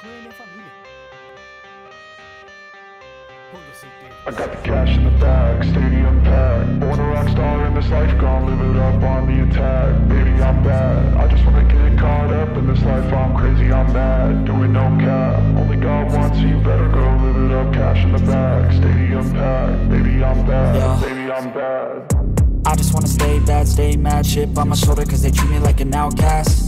I got the cash in the bag, stadium packed. Born a rock star in this life, gonna live it up on the attack. Baby, I'm bad. I just wanna get caught up in this life. I'm crazy, I'm mad. Doing no cap. Only God wants you, better go live it up. Cash in the bag, stadium packed. Baby, I'm bad. Yeah. Baby, I'm bad. I just wanna stay bad, stay mad Chip on my shoulder cause they treat me like an outcast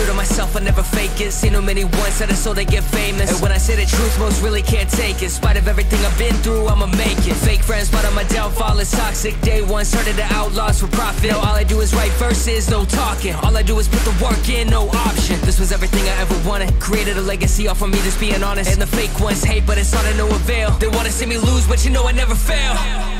True to myself, I never fake it. Seen too many once that I so they get famous. And when I say the truth, most really can't take it. In spite of everything I've been through, I'ma make it. Fake friends, but on my downfall is toxic. Day one started the outlaws for profit. Now all I do is write verses, no talking. All I do is put the work in, no option. This was everything I ever wanted. Created a legacy off of me just being honest. And the fake ones hate, but it's all to no avail. They wanna see me lose, but you know I never fail.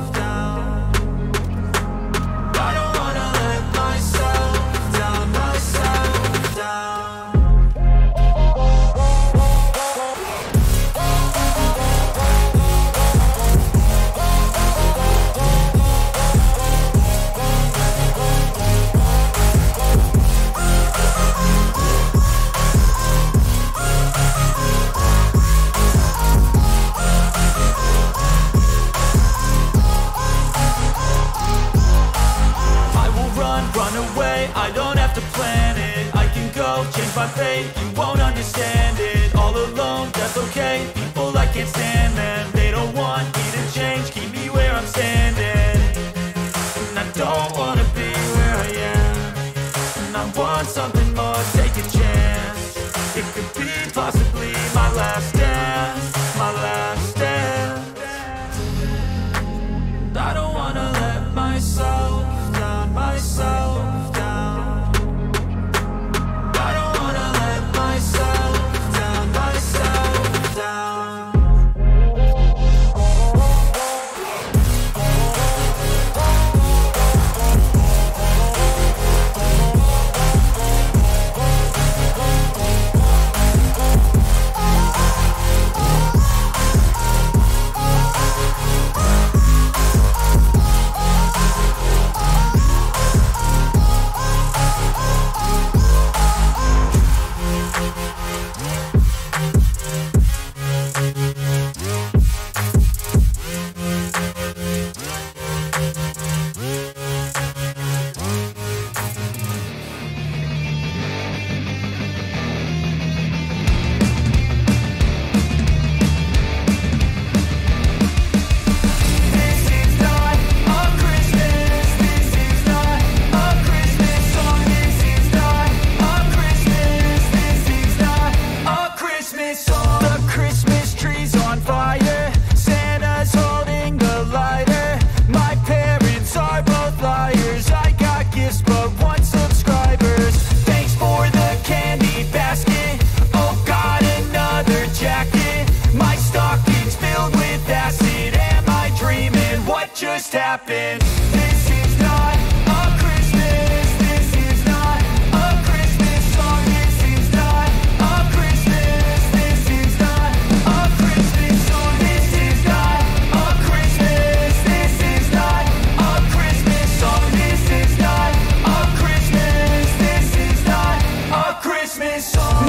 my say.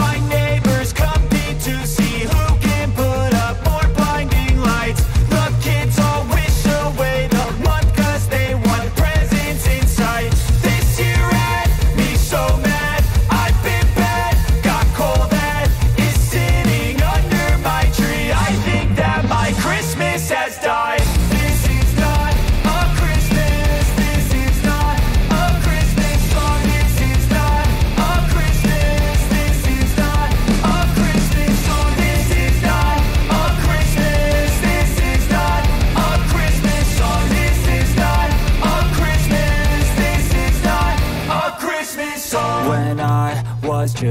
My name.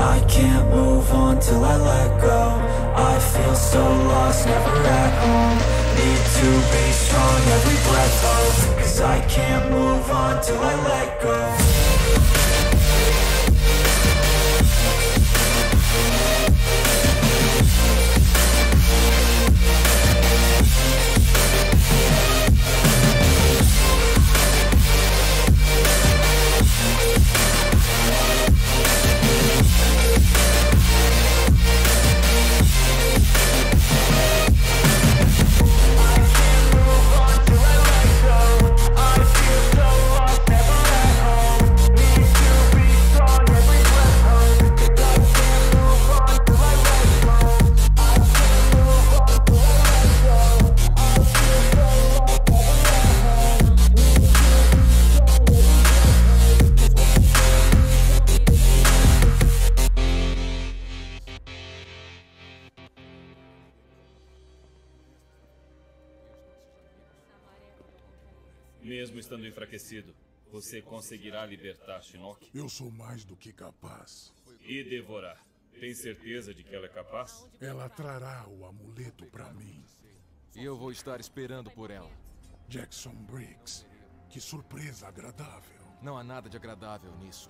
I can't move on till I let go. I feel so lost, never at home. Need to be strong, every breath. Hold Cause I can't move on till I let go Mesmo estando enfraquecido, você conseguirá libertar Shinnok Eu sou mais do que capaz. e devorar. Tem certeza de que ela é capaz? Ela trará o amuleto para mim. E eu vou estar esperando por ela. Jackson Briggs. Que surpresa agradável. Não há nada de agradável nisso.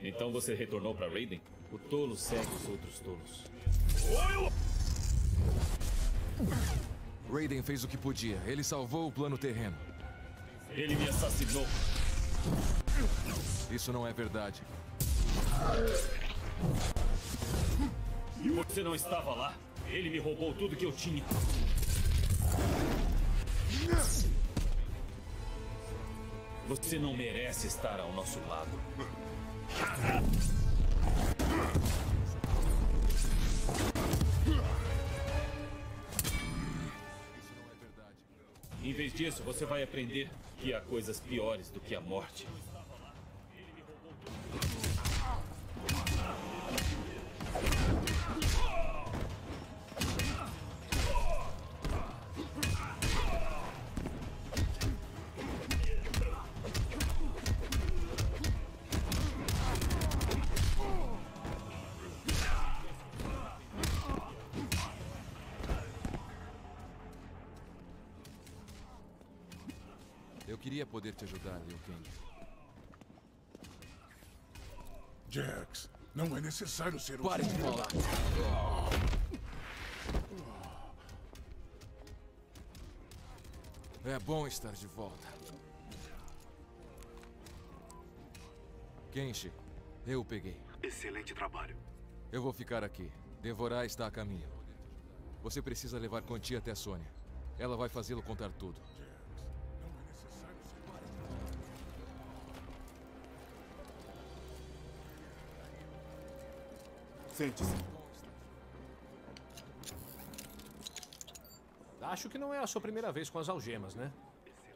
Então você retornou para Raiden? O tolo segue os outros tolos. Raiden fez o que podia. Ele salvou o plano terreno. Ele me assassinou. Isso não é verdade. E você não estava lá? Ele me roubou tudo que eu tinha. Você não merece estar ao nosso lado. Em vez disso, você vai aprender que há coisas piores do que a morte. Eu queria poder te ajudar, Liu Kang. Jax, não é necessário ser o. Pare de falar! É bom estar de volta. Kenshi, eu o peguei. Excelente trabalho. Eu vou ficar aqui. Devorar está a caminho. Você precisa levar Quantia até a Sônia. Ela vai fazê-lo contar tudo. Sente-se. Acho que não é a sua primeira vez com as algemas, né?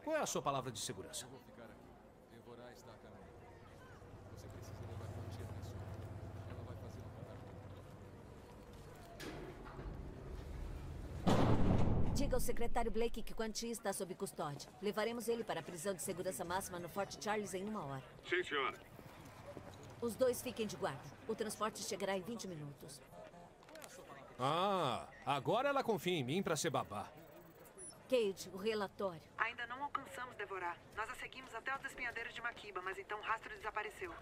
Qual é a sua palavra de segurança? Vou ficar aqui. Devorar está a caminho. Você precisa levar Quantia até a Sônia. Ela vai fazê-lo contar tudo. Diga ao secretário Blake que Quanti está sob custódia. Levaremos ele para a prisão de segurança máxima no Fort Charles em uma hora. Sim, senhora. Os dois fiquem de guarda. O transporte chegará em 20 minutos. Ah, agora ela confia em mim pra ser babá. Cade, o relatório. Ainda não alcançamos devorar. Nós a seguimos até os despenhadeiros de Makiba, mas então o rastro desapareceu.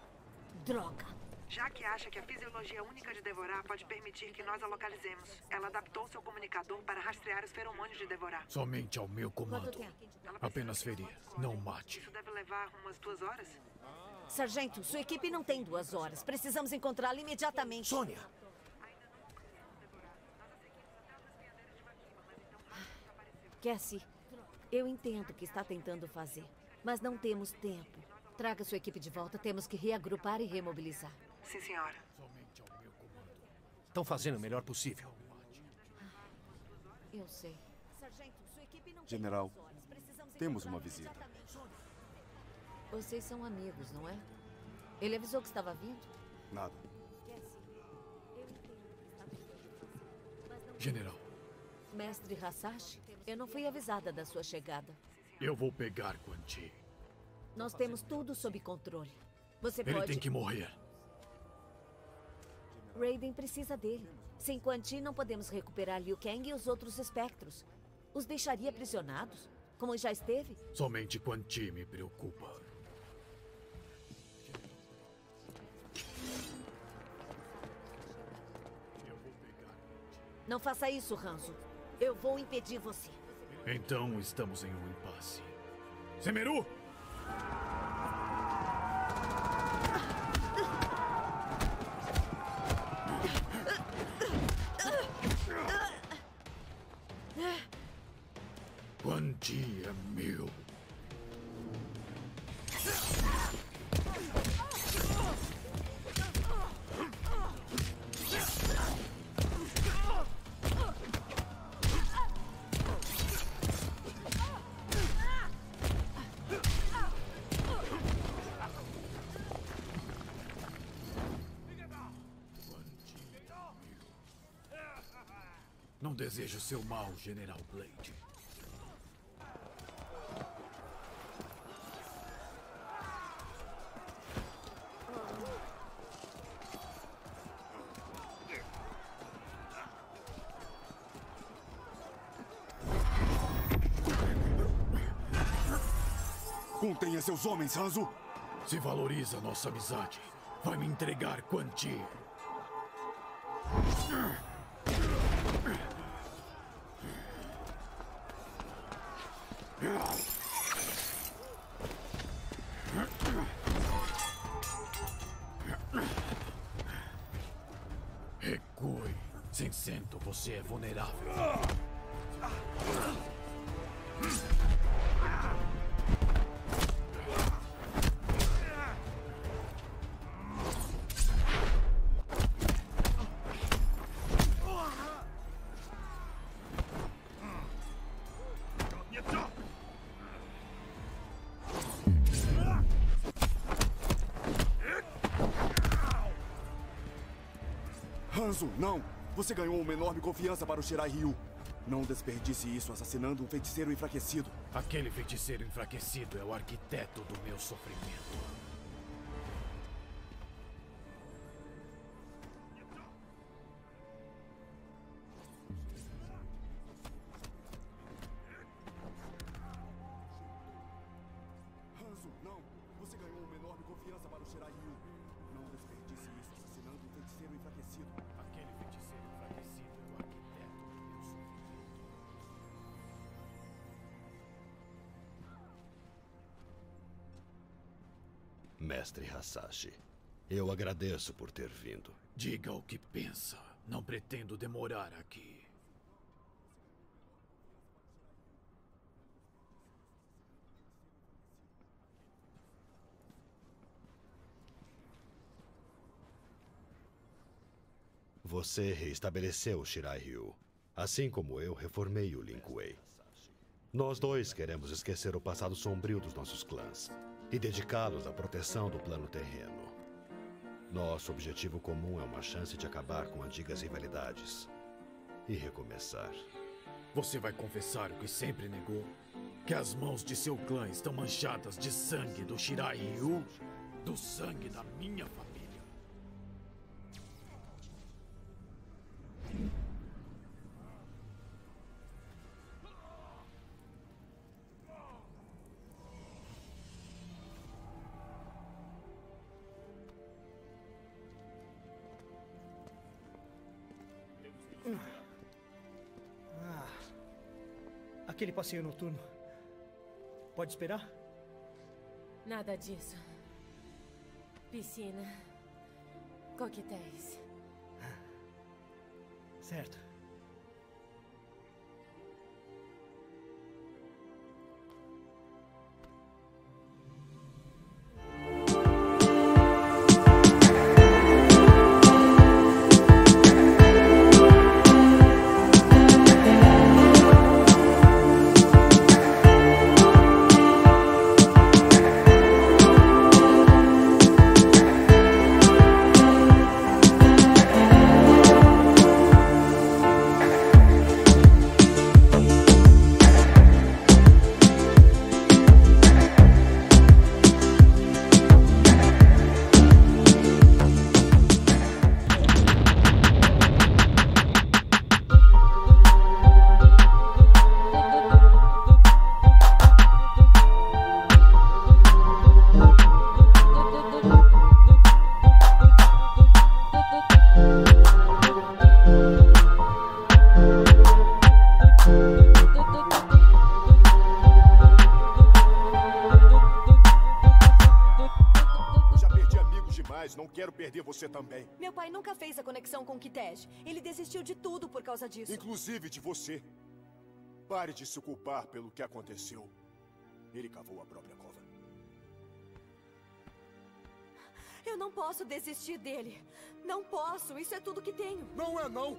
Droga! Já que acha que a fisiologia única de devorar pode permitir que nós a localizemos, ela adaptou seu comunicador para rastrear os feromônios de devorar. Somente ao meu comando. Apenas ferir, não mate. Isso deve levar umas duas horas? Sargento, sua equipe não tem duas horas. Precisamos encontrá-la imediatamente. Sônia, Cassie, eu entendo o que está tentando fazer, mas não temos tempo. Traga sua equipe de volta. Temos que reagrupar e remobilizar. Sim, senhora. Somente ao meu comando. estão fazendo o melhor possível. Eu sei. Sargento, sua equipe não General, tem duas horas. Precisamos temos uma visita. Vocês são amigos, não é? Ele avisou que estava vindo? Nada. Cassie, eu entendo o que está tentando fazer, mas não General, Mestre Hasashi, eu não fui avisada da sua chegada. eu vou pegar Quanti. Nós temos tudo sob controle. Você Ele pode. tem que morrer. Raiden precisa dele. Sem Quan Chi, não podemos recuperar Liu Kang e os outros espectros. Os deixaria aprisionados? Como já esteve? Somente Quanti me preocupa. Não faça isso, Hanzo. Eu vou impedir você. Então estamos em um impasse. Semeru! Desejo seu mal, General Blade. Contenha seus homens, Hanzo! Se valoriza nossa amizade, vai me entregar Quanti. Zincento, você é vulnerável. Hanzo, não! Você ganhou uma enorme confiança para o Shirai Ryu. Não desperdice isso assassinando um feiticeiro enfraquecido. Aquele feiticeiro enfraquecido é o arquiteto do meu sofrimento. Hanzo, não! Você ganhou uma enorme confiança para o Shirai Ryu. Mestre Hasashi, eu agradeço por ter vindo. Diga o que pensa. Não pretendo demorar aqui. Você reestabeleceu o Shirai Ryu, assim como eu reformei o Lin Kuei. Nós dois queremos esquecer o passado sombrio dos nossos clãs e dedicá-los à proteção do plano terreno. Nosso objetivo comum é uma chance de acabar com antigas rivalidades e recomeçar. Você vai confessar o que sempre negou? Que as mãos de seu clã estão manchadas de sangue do Shirai Ryu? Do sangue da minha família? Aquele passeio noturno. Pode esperar? Nada disso. Piscina. Coquetéis. Certo. Conexão com Kitej. Ele desistiu de tudo por causa disso. Inclusive de você. Pare de se culpar pelo que aconteceu. Ele cavou a própria cova. Eu não posso desistir dele. Não posso. Isso é tudo que tenho. Não é não.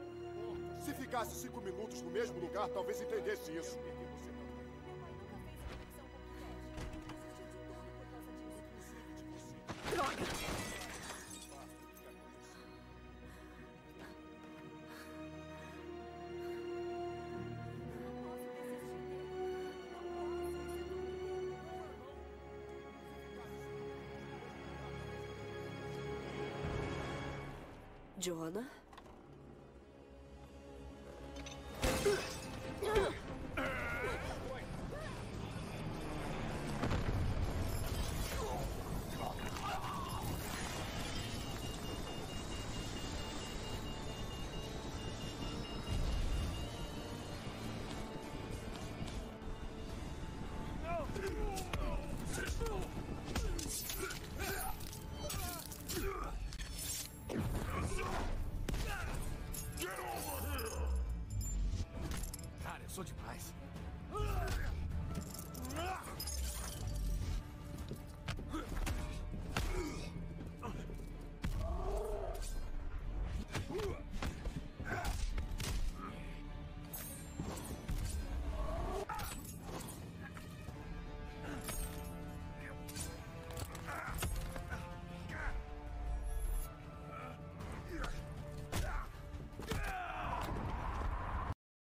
Se ficasse cinco minutos no mesmo lugar, talvez entendesse isso. Joanna?